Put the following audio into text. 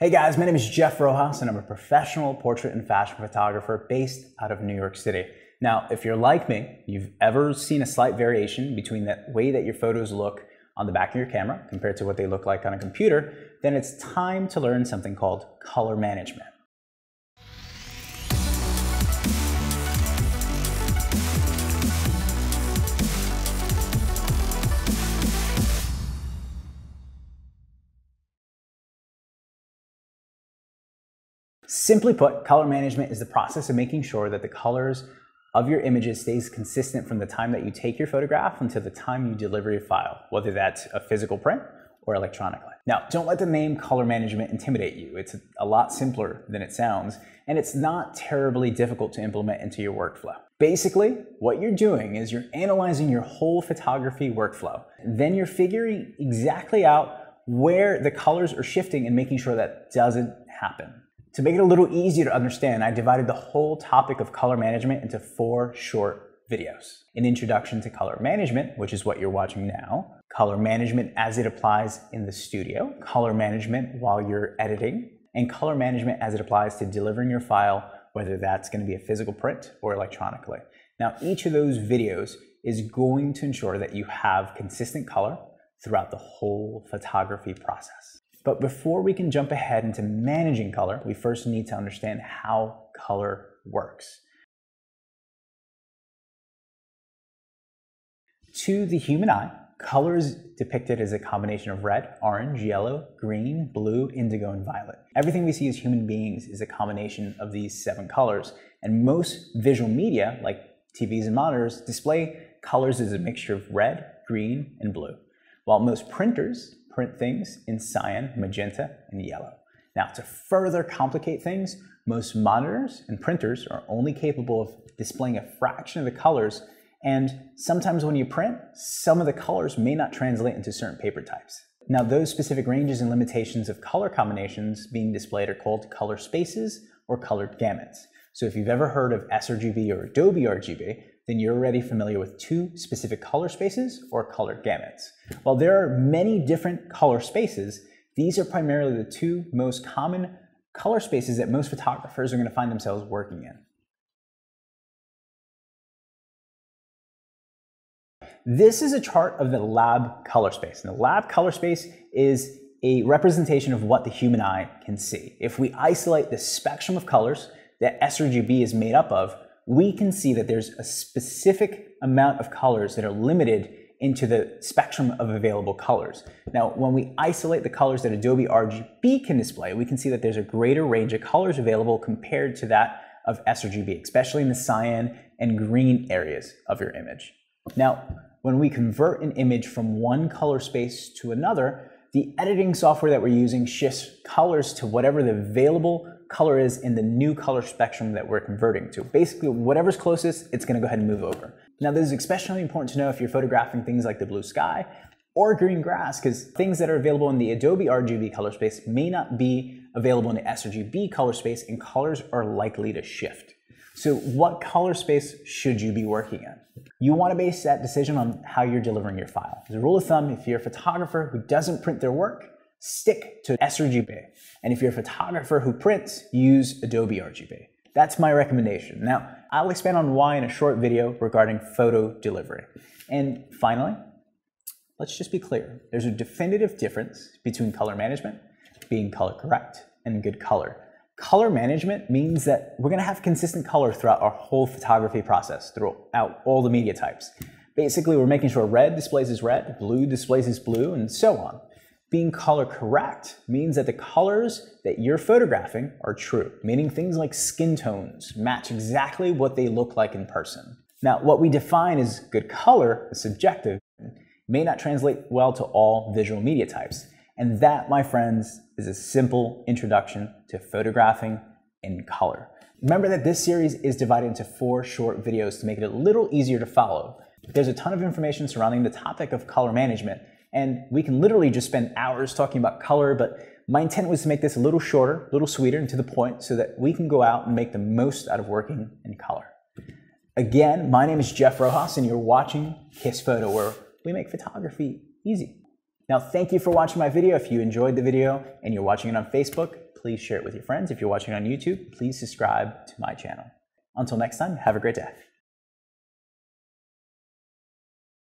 Hey guys, my name is Jeff Rojas and I'm a professional portrait and fashion photographer based out of New York City. Now, if you're like me, you've ever seen a slight variation between the way that your photos look on the back of your camera compared to what they look like on a computer, then it's time to learn something called color management. Simply put, color management is the process of making sure that the colors of your images stays consistent from the time that you take your photograph until the time you deliver your file, whether that's a physical print or electronically. Now, don't let the name color management intimidate you. It's a lot simpler than it sounds, and it's not terribly difficult to implement into your workflow. Basically, what you're doing is you're analyzing your whole photography workflow. Then you're figuring exactly out where the colors are shifting and making sure that doesn't happen. To make it a little easier to understand, I divided the whole topic of color management into four short videos. An introduction to color management, which is what you're watching now, color management as it applies in the studio, color management while you're editing, and color management as it applies to delivering your file, whether that's going to be a physical print or electronically. Now, each of those videos is going to ensure that you have consistent color throughout the whole photography process. But before we can jump ahead into managing color, we first need to understand how color works. To the human eye, color is depicted as a combination of red, orange, yellow, green, blue, indigo, and violet. Everything we see as human beings is a combination of these seven colors, and most visual media, like TVs and monitors, display colors as a mixture of red, green, and blue, while most printers print things in cyan, magenta, and yellow. Now, to further complicate things, most monitors and printers are only capable of displaying a fraction of the colors, and sometimes when you print, some of the colors may not translate into certain paper types. Now, those specific ranges and limitations of color combinations being displayed are called color spaces or colored gamuts. So if you've ever heard of sRGB or Adobe RGB, then you're already familiar with two specific color spaces or color gamuts. While there are many different color spaces, these are primarily the two most common color spaces that most photographers are going to find themselves working in. This is a chart of the lab color space. And the lab color space is a representation of what the human eye can see. If we isolate the spectrum of colors that sRGB is made up of, we can see that there's a specific amount of colors that are limited into the spectrum of available colors. Now, when we isolate the colors that Adobe RGB can display, we can see that there's a greater range of colors available compared to that of sRGB, especially in the cyan and green areas of your image. Now, when we convert an image from one color space to another, the editing software that we're using shifts colors to whatever the available color is in the new color spectrum that we're converting to. Basically, whatever's closest, it's gonna go ahead and move over. Now, this is especially important to know if you're photographing things like the blue sky or green grass, because things that are available in the Adobe RGB color space may not be available in the sRGB color space, and colors are likely to shift. So what color space should you be working in? You want to base that decision on how you're delivering your file. As a rule of thumb, if you're a photographer who doesn't print their work, stick to sRGB. And if you're a photographer who prints, use Adobe RGB. That's my recommendation. Now, I'll expand on why in a short video regarding photo delivery. And finally, let's just be clear. There's a definitive difference between color management, being color correct, and good color. Color management means that we're gonna have consistent color throughout our whole photography process, throughout all the media types. Basically, we're making sure red displays as red, blue displays as blue, and so on. Being color correct means that the colors that you're photographing are true, meaning things like skin tones match exactly what they look like in person. Now, what we define as good color is subjective, may not translate well to all visual media types. And that, my friends, is a simple introduction to photographing in color. Remember that this series is divided into four short videos to make it a little easier to follow. There's a ton of information surrounding the topic of color management, and we can literally just spend hours talking about color, but my intent was to make this a little shorter, a little sweeter, and to the point so that we can go out and make the most out of working in color. Again, my name is Jeff Rojas, and you're watching Kissfoto, where we make photography easy. Now, thank you for watching my video. If you enjoyed the video and you're watching it on Facebook, please share it with your friends. If you're watching on YouTube, please subscribe to my channel. Until next time, have a great day.